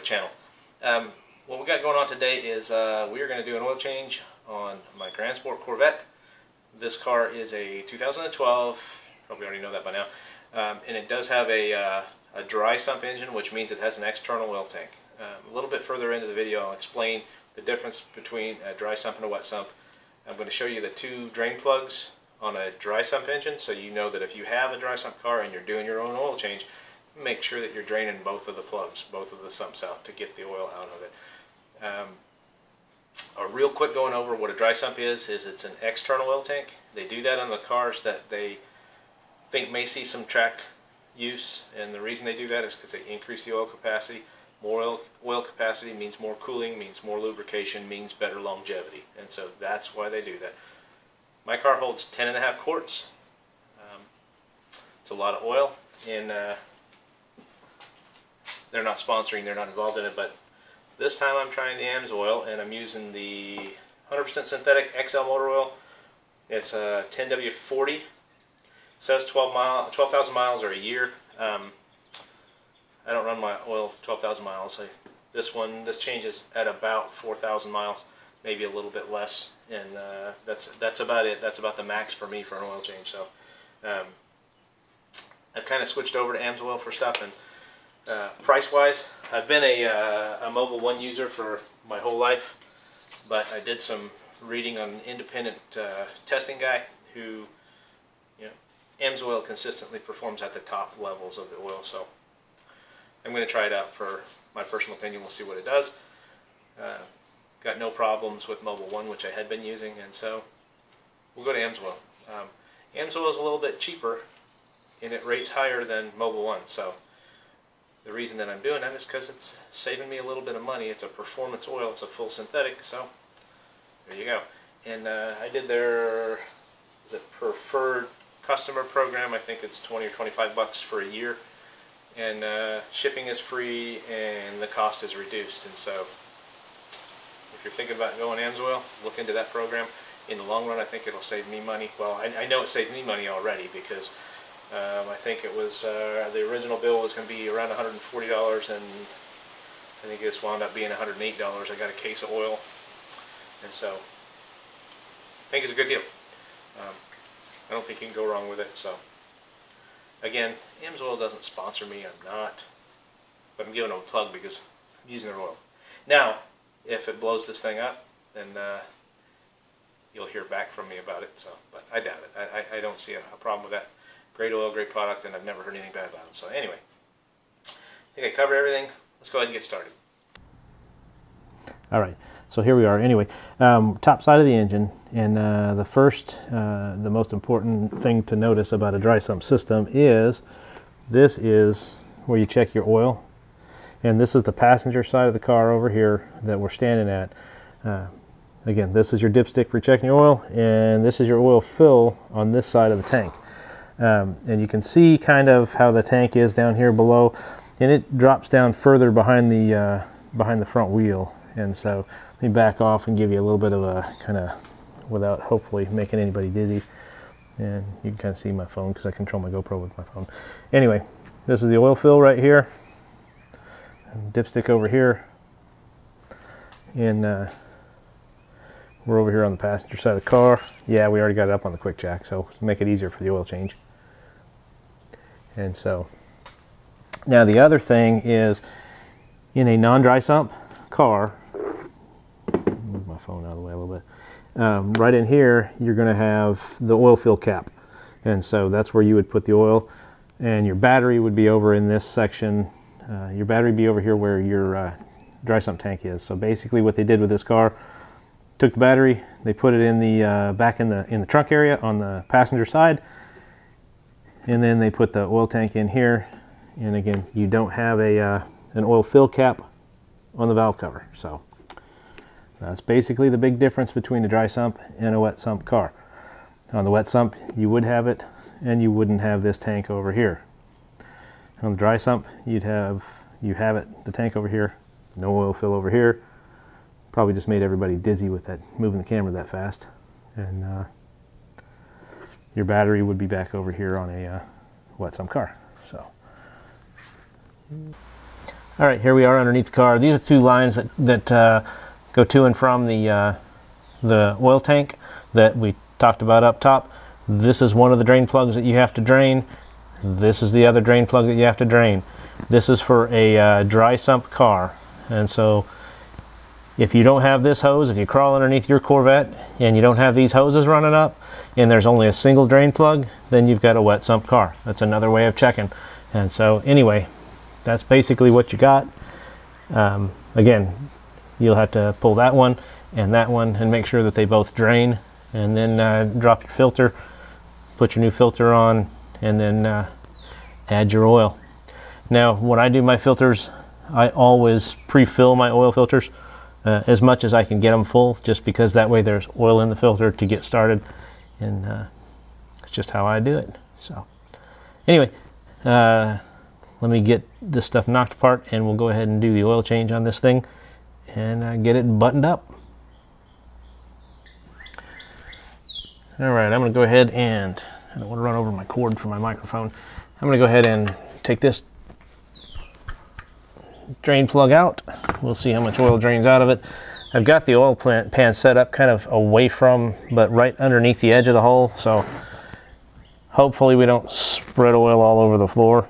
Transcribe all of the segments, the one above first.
the channel. Um, what we got going on today is uh, we are going to do an oil change on my Grand Sport Corvette. This car is a 2012, probably already know that by now, um, and it does have a, uh, a dry sump engine, which means it has an external oil tank. Um, a little bit further into the video, I'll explain the difference between a dry sump and a wet sump. I'm going to show you the two drain plugs on a dry sump engine, so you know that if you have a dry sump car and you're doing your own oil change, make sure that you're draining both of the plugs, both of the sumps out to get the oil out of it. Um, a real quick going over what a dry sump is, is it's an external oil tank. They do that on the cars that they think may see some track use, and the reason they do that is because they increase the oil capacity. More oil, oil capacity means more cooling, means more lubrication, means better longevity, and so that's why they do that. My car holds 10 and a half quarts. Um, it's a lot of oil, and uh, they're not sponsoring, they're not involved in it, but this time I'm trying the AMSOIL and I'm using the 100% synthetic XL motor oil. It's a 10W40. It says 12 mile, 12,000 miles or a year. Um, I don't run my oil 12,000 miles. I, this one, this changes at about 4,000 miles, maybe a little bit less, and uh, that's that's about it. That's about the max for me for an oil change. So um, I've kind of switched over to AMSOIL for stuff and. Uh, price-wise, I've been a, uh, a Mobil 1 user for my whole life, but I did some reading on an independent uh, testing guy who, you know, AMSOIL consistently performs at the top levels of the oil, so I'm going to try it out for my personal opinion. We'll see what it does. Uh, got no problems with Mobil 1, which I had been using, and so we'll go to AMSOIL. Um, AMSOIL is a little bit cheaper, and it rates higher than Mobil 1, so the reason that I'm doing that is because it's saving me a little bit of money. It's a performance oil. It's a full synthetic, so there you go. And uh, I did their is it preferred customer program. I think it's 20 or 25 bucks for a year, and uh, shipping is free and the cost is reduced. And so, if you're thinking about going AMSOIL, look into that program. In the long run, I think it'll save me money. Well, I, I know it saved me money already because um, I think it was, uh, the original bill was going to be around $140 and I think this wound up being $108. I got a case of oil and so I think it's a good deal. Um, I don't think you can go wrong with it. So again, AMSOIL doesn't sponsor me. I'm not. But I'm giving them a plug because I'm using their oil. Now, if it blows this thing up, then uh, you'll hear back from me about it. So, But I doubt it. I, I, I don't see a, a problem with that. Great oil, great product, and I've never heard anything bad about them. So anyway, I think I covered everything. Let's go ahead and get started. All right, so here we are. Anyway, um, top side of the engine, and uh, the first, uh, the most important thing to notice about a dry sump system is this is where you check your oil, and this is the passenger side of the car over here that we're standing at. Uh, again, this is your dipstick for checking your oil, and this is your oil fill on this side of the tank. Um, and you can see kind of how the tank is down here below and it drops down further behind the uh, behind the front wheel. And so let me back off and give you a little bit of a kind of without hopefully making anybody dizzy. And you can kind of see my phone because I control my GoPro with my phone. Anyway this is the oil fill right here. Dipstick over here. And uh, we're over here on the passenger side of the car. Yeah we already got it up on the quick jack so make it easier for the oil change and so now the other thing is in a non-dry sump car, move my phone out of the way a little bit, um, right in here you're going to have the oil fill cap. And so that's where you would put the oil and your battery would be over in this section. Uh, your battery be over here where your uh, dry sump tank is. So basically what they did with this car, took the battery, they put it in the uh, back in the in the trunk area on the passenger side, and then they put the oil tank in here. And again you don't have a uh, an oil fill cap on the valve cover. So that's basically the big difference between a dry sump and a wet sump car. On the wet sump you would have it and you wouldn't have this tank over here. On the dry sump you'd have you have it the tank over here no oil fill over here. Probably just made everybody dizzy with that moving the camera that fast. And uh, your battery would be back over here on a uh, wet sump car. So, All right, here we are underneath the car. These are two lines that, that uh, go to and from the, uh, the oil tank that we talked about up top. This is one of the drain plugs that you have to drain. This is the other drain plug that you have to drain. This is for a uh, dry sump car. And so if you don't have this hose, if you crawl underneath your Corvette and you don't have these hoses running up and there's only a single drain plug, then you've got a wet sump car. That's another way of checking. And so anyway, that's basically what you got. Um, again, you'll have to pull that one and that one and make sure that they both drain and then uh, drop your filter, put your new filter on and then uh, add your oil. Now, when I do my filters, I always pre-fill my oil filters uh, as much as I can get them full, just because that way there's oil in the filter to get started, and uh, it's just how I do it. So, anyway, uh, let me get this stuff knocked apart, and we'll go ahead and do the oil change on this thing, and uh, get it buttoned up. All right, I'm going to go ahead and I don't want to run over my cord for my microphone. I'm going to go ahead and take this drain plug out. We'll see how much oil drains out of it. I've got the oil plant pan set up kind of away from, but right underneath the edge of the hole. So hopefully we don't spread oil all over the floor.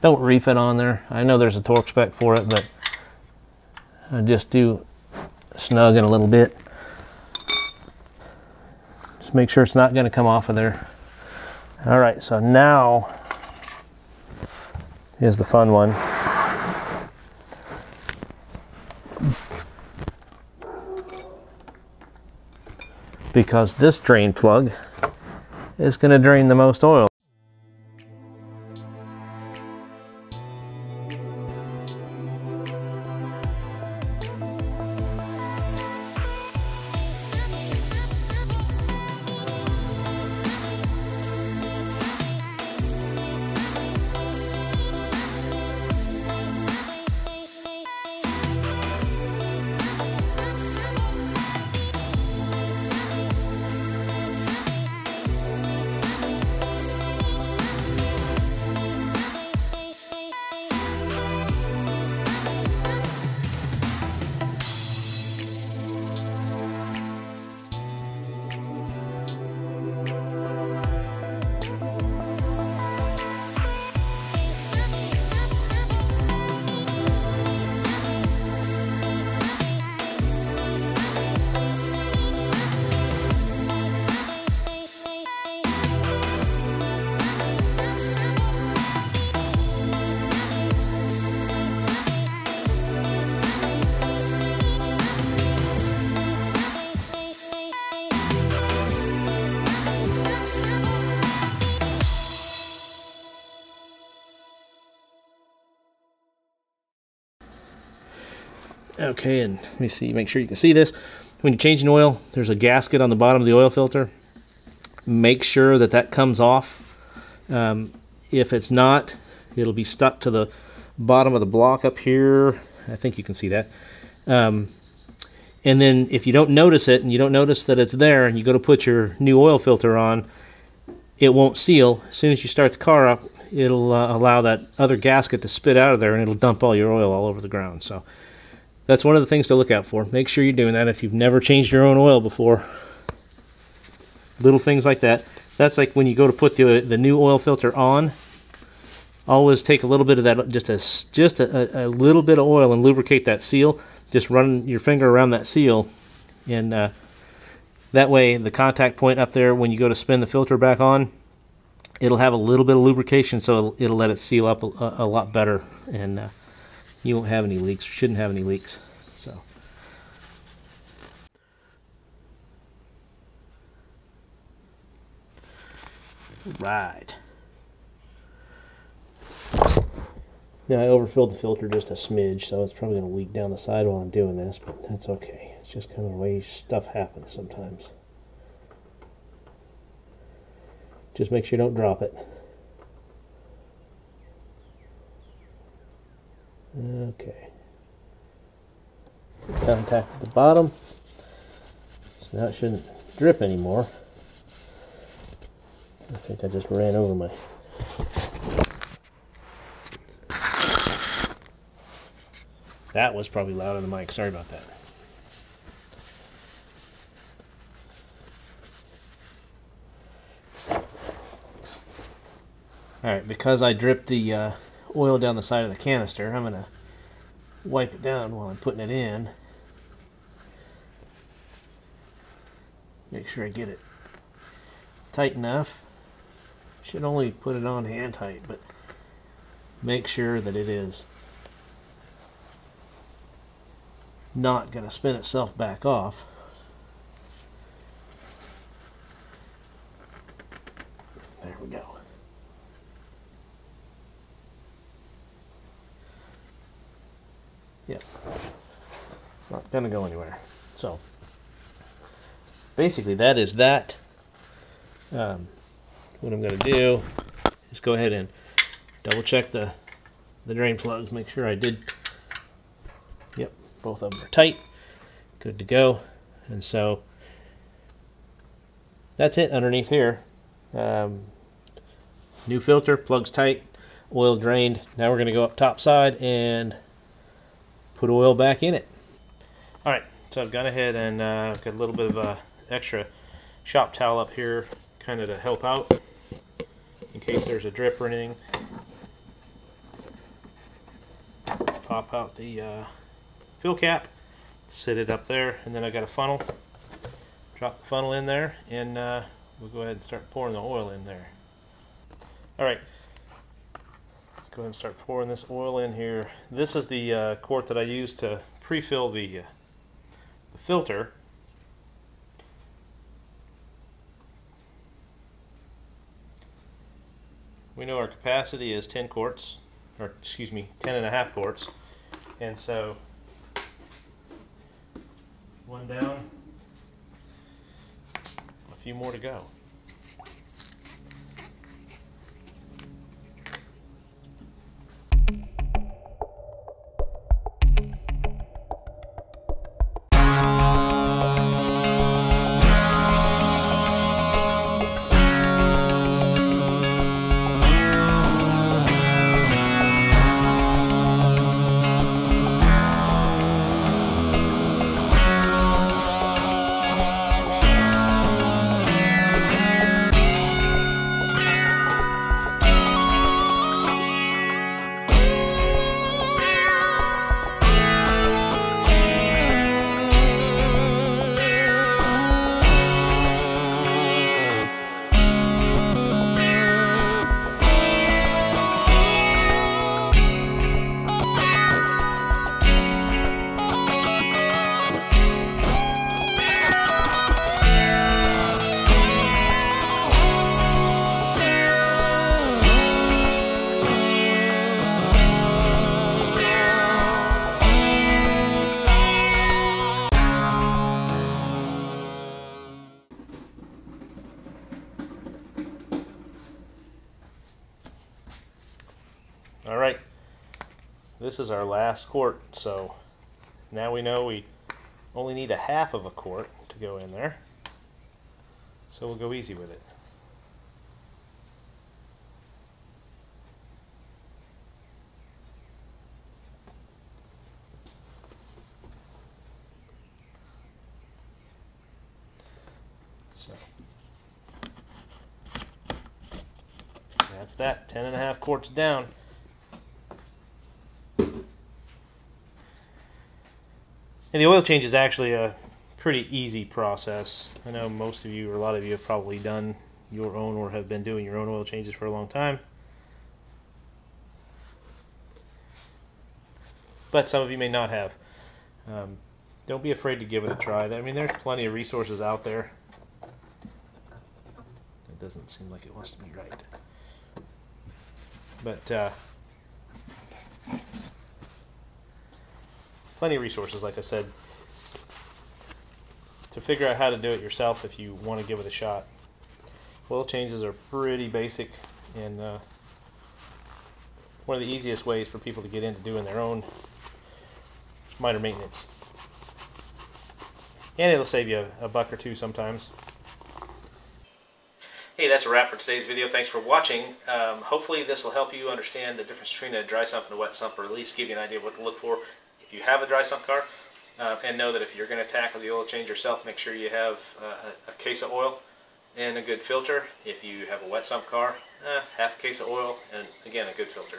Don't reef it on there. I know there's a torque spec for it, but I just do snug it a little bit. Just make sure it's not going to come off of there. All right, so now is the fun one. Because this drain plug is going to drain the most oil. Okay, and let me see, make sure you can see this. When you're changing oil, there's a gasket on the bottom of the oil filter. Make sure that that comes off. Um, if it's not, it'll be stuck to the bottom of the block up here. I think you can see that. Um, and then if you don't notice it and you don't notice that it's there and you go to put your new oil filter on, it won't seal. As soon as you start the car up, it'll uh, allow that other gasket to spit out of there and it'll dump all your oil all over the ground. So that's one of the things to look out for. Make sure you're doing that if you've never changed your own oil before. Little things like that. That's like when you go to put the, the new oil filter on. Always take a little bit of that, just a, just a, a little bit of oil and lubricate that seal. Just run your finger around that seal and uh, that way the contact point up there when you go to spin the filter back on it'll have a little bit of lubrication, so it'll, it'll let it seal up a, a lot better, and uh, you won't have any leaks. Shouldn't have any leaks. So. Right. Now I overfilled the filter just a smidge, so it's probably going to leak down the side while I'm doing this, but that's okay. It's just kind of the way stuff happens sometimes. Just make sure you don't drop it. Okay. Contact at the bottom. So now it shouldn't drip anymore. I think I just ran over my That was probably loud on the mic. Sorry about that. Alright, because I dripped the uh, oil down the side of the canister, I'm going to wipe it down while I'm putting it in. Make sure I get it tight enough. Should only put it on hand tight, but make sure that it is not going to spin itself back off. There we go. Yep. It's not going to go anywhere. So, basically that is that. Um, what I'm going to do is go ahead and double check the, the drain plugs, make sure I did Yep, both of them are tight. Good to go. And so that's it underneath here. Um, new filter, plugs tight, oil drained. Now we're going to go up top side and put oil back in it. All right, so I've gone ahead and uh, got a little bit of a extra shop towel up here kind of to help out in case there's a drip or anything. Pop out the uh, fill cap, sit it up there, and then I got a funnel. Drop the funnel in there, and uh, we'll go ahead and start pouring the oil in there. All right, go ahead and start pouring this oil in here. This is the uh, quart that I use to pre-fill the, uh, the filter. We know our capacity is 10 quarts, or excuse me, 10 and a half quarts. And so one down. A few more to go. This is our last quart, so now we know we only need a half of a quart to go in there. So we'll go easy with it. So that's that, ten and a half quarts down. And the oil change is actually a pretty easy process. I know most of you, or a lot of you, have probably done your own or have been doing your own oil changes for a long time. But some of you may not have. Um, don't be afraid to give it a try. I mean, there's plenty of resources out there. It doesn't seem like it wants to be right. But uh, plenty of resources, like I said, to figure out how to do it yourself if you want to give it a shot. Oil changes are pretty basic and uh, one of the easiest ways for people to get into doing their own minor maintenance. And it'll save you a, a buck or two sometimes. Hey, that's a wrap for today's video. Thanks for watching. Um, hopefully this will help you understand the difference between a dry sump and a wet sump, or at least give you an idea of what to look for you have a dry sump car. Uh, and know that if you're going to tackle the oil change yourself, make sure you have uh, a, case of oil and a good filter. If you have a wet sump car, eh, half a case of oil and again a good filter.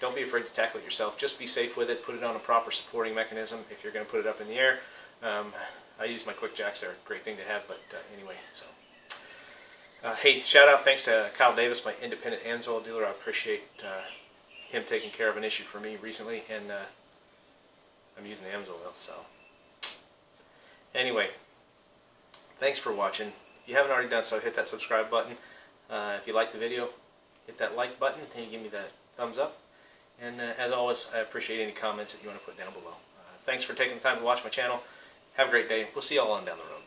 Don't be afraid to tackle it yourself. Just be safe with it. Put it on a proper supporting mechanism if you're going to put it up in the air. Um, I use my quick jacks. They're a great thing to have, but uh, anyway, so. Uh, hey, shout out thanks to Kyle Davis, my independent Amsoil dealer. I appreciate uh, him taking care of an issue for me recently, and uh, I'm using Amsoil, so. Anyway, thanks for watching. If you haven't already done so, hit that subscribe button. Uh, if you like the video, hit that like button and give me that thumbs up. And uh, as always, I appreciate any comments that you want to put down below. Uh, thanks for taking the time to watch my channel. Have a great day. We'll see you all on down the road.